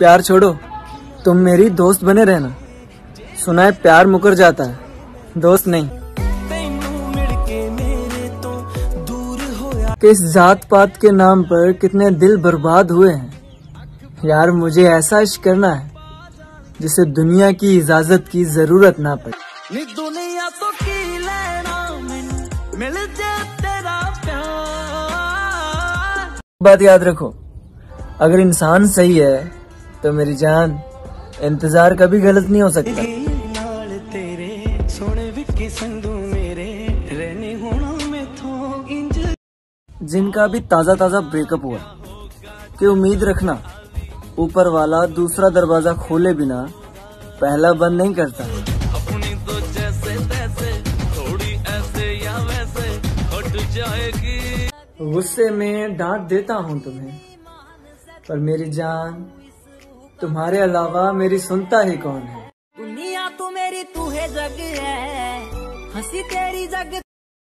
प्यार छोड़ो तुम मेरी दोस्त बने रहना। सुना है प्यार मुकर जाता है दोस्त नहीं। किस जात पात के नाम पर कितने दिल बर्बाद हुए हैं? यार मुझे ऐसा इश्क करना है जिसे दुनिया की इजाज़त की ज़रूरत ना पड़े। दुनिया तो की लेना मिल तेरा प्यार। बात याद रखो अगर इंसान सही है तो मेरी जान इंतज़ार कभी गलत नहीं हो सकता। जिनका भी ताज़ा ताज़ा ब्रेकअप हुआ कि उम्मीद रखना ऊपर वाला दूसरा दरवाज़ा खोले बिना पहला बंद नहीं करता। गुस्से में डांट देता हूँ तुम्हें पर मेरी जान तुम्हारे अलावा मेरी सुनता ही कौन है? दुनिया तू मेरी तू है जग है। हँसी तेरी जग